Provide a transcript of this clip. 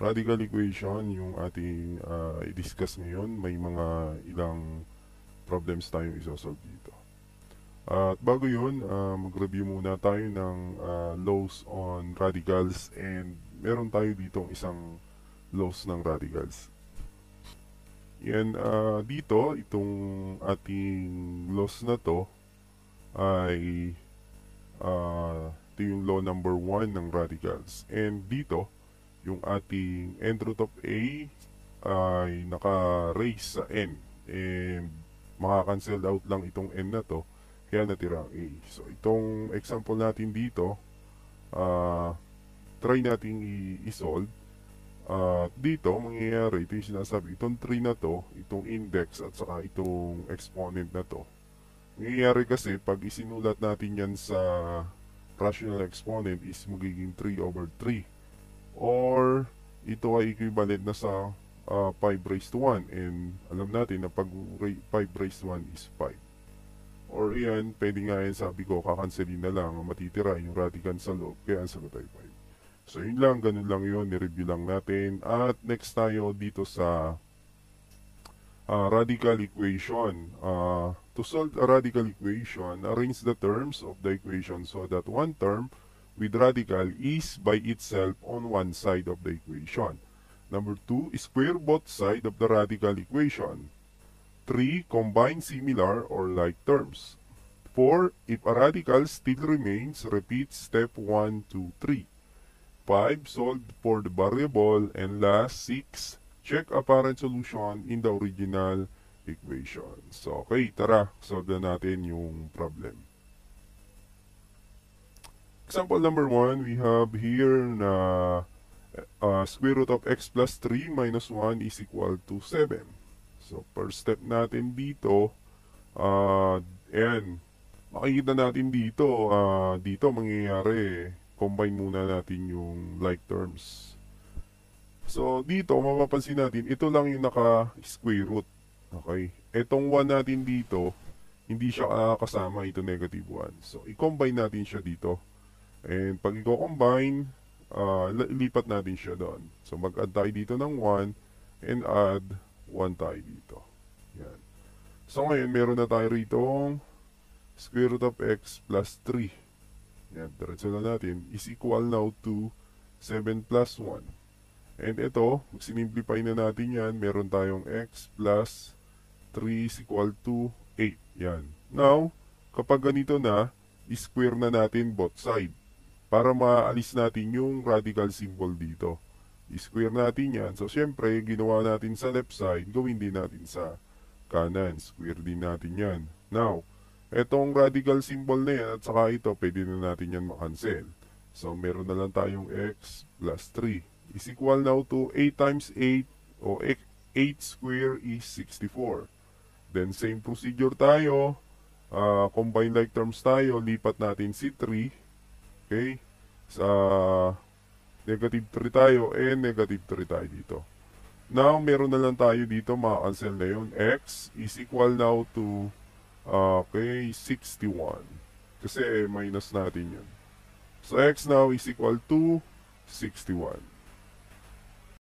radical equation yung ating ah, i-discuss ngayon. May mga ilang problems tayong isosolve dito. At bago yun, ah, mag-review muna tayo ng ah, laws on radicals and meron tayo ditong isang laws ng radicals. Yan, ah, dito, itong ating laws na to ay ah, ito yung law number 1 ng radicals. And dito, yung ating end root of A ay naka-raise sa N. And makakancel out lang itong N na to, kaya natira ang A. So, itong example natin dito, ah, try nating i- i-solve. Ah, dito, mangyayari, ito yung sinasabi, itong 3 na to, itong index at saka itong exponent na to. Nangyayari kasi, pag isinulat natin yan sa rational exponent is magiging 3 over 3. Or, ito ay equivalent na sa ah, 5 raised to 1. And alam natin na pag ra- 5 raised to 1 is 5. Or yan, pwede nga yan sabi ko, kakanselin na lang, ang matitira yung radicand sa loob, kaya ang sagot ay 5. So yun lang, ganun lang yun, nireview lang natin. At next tayo dito sa ah, radical equation. Ah, to solve a radical equation, arrange the terms of the equation so that one term with radical is by itself on one side of the equation. Number 2, square both sides of the radical equation. 3. Combine similar or like terms. 4. If a radical still remains, repeat step 1, 2, 3. 5. Solve for the variable. And last, 6. Check apparent solution in the original equation. So, okay, tara, solve na natin yung problem. Example number 1, we have here na uh, square root of x plus 3 minus 1 is equal to 7. So, first step natin dito, uh, ayan, makikita natin dito, ah, dito mangyayari, combine muna natin yung like terms. So, dito, mapapansin natin, ito lang yung naka-square root. Okay? Etong 1 natin dito, hindi siya ah, kasama, ito negative 1. So, i-combine natin siya dito. And pag i-combine, ah, li- lipat natin siya doon. So, mag-add tayo dito ng 1 and add 1 tayo dito. Yan. So, ngayon, meron na tayo rito square root of x plus 3. Yan, diretso na natin. Is equal now to 7 plus 1. And ito, sinimplify na natin yan. Meron tayong x plus 3 is equal to 8. Yan. Now, kapag ganito na, square na natin both side. Para maalis natin yung radical symbol dito. I-square natin yan. So, syempre, ginawa natin sa left side, gawin din natin sa kanan. Square din natin yan. Now, etong radical symbol na yan at saka ito, pwede na natin yan makancel. So, meron na lang tayong x plus 3 is equal now to 8 times 8 o 8 square is 64. Then, same procedure tayo. Ah, combine like terms tayo. Lipat natin si 3. Okay? Sa negative 3 tayo and negative 3 tayo dito. Now, meron na lang tayo dito, maka-cancel na yun. x is equal now to, ah, okay, 61. Kasi minus natin yun. So, x now is equal to 61.